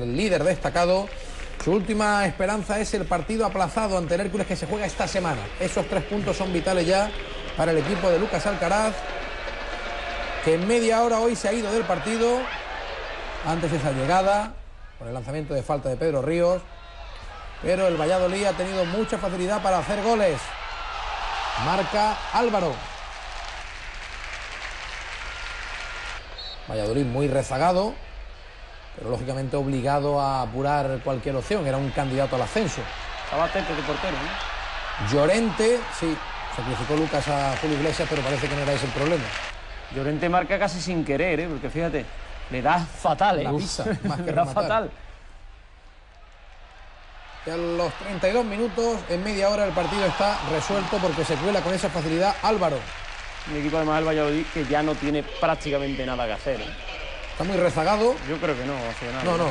el líder destacado. Su última esperanza es el partido aplazado ante el Hércules que se juega esta semana. Esos tres puntos son vitales ya para el equipo de Lucas Alcaraz, que en media hora hoy se ha ido del partido. Antes esa llegada, por el lanzamiento de falta de Pedro Ríos. Pero el Valladolid ha tenido mucha facilidad para hacer goles. Marca Álvaro. Valladolid muy rezagado, pero lógicamente obligado a apurar cualquier opción. Era un candidato al ascenso. Estaba Tete de portero, ¿no? Llorente, sí, sacrificó Lucas a Julio Iglesias, pero parece que no era ese el problema. Llorente marca casi sin querer, ¿eh? Porque fíjate, le da fatal, ¿eh? La visa, más que le da rematar. fatal. Y a los 32 minutos, en media hora, el partido está resuelto porque se cuela con esa facilidad Álvaro. Un equipo además del Valladolid que ya no tiene prácticamente nada que hacer. ¿eh? Está muy rezagado. Yo creo que no, hace nada. No, no.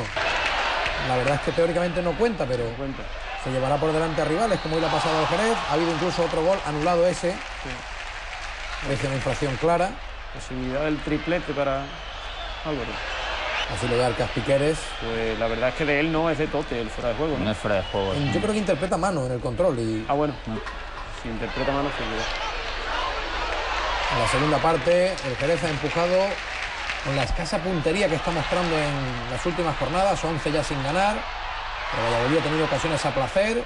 La verdad es que teóricamente no cuenta, pero Cuenta. se llevará por delante a rivales, como hoy le ha pasado al Jerez. Ha habido incluso otro gol anulado ese. Parece una infracción clara. Posibilidad del triplete para Álvaro. Así lo de Arcas Piqueres. Pues la verdad es que de él no es de Tote el fuera de juego, No ¿no? es fuera de juego. Yo creo que interpreta mano en el control y Ah, bueno. Si interpreta mano, sí, en la segunda parte el Jerez ha empujado con la escasa puntería que está mostrando en las últimas jornadas, 11 ya sin ganar. El Valladolid ha tenido ocasiones a placer,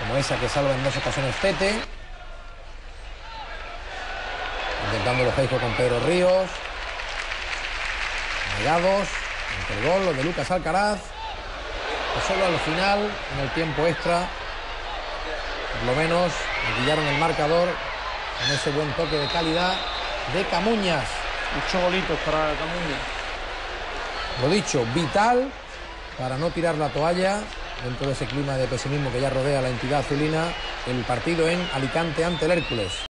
como esa que salva en dos ocasiones Tete. Intentando los Geijo con Pedro Ríos. Negados. Ante el gol, los de Lucas Alcaraz. Que solo al final, en el tiempo extra, por lo menos maquillaron el marcador con ese buen toque de calidad de Camuñas. Ocho golitos para Camuña. Lo dicho, vital para no tirar la toalla dentro de ese clima de pesimismo que ya rodea la entidad azulina, el partido en Alicante ante el Hércules.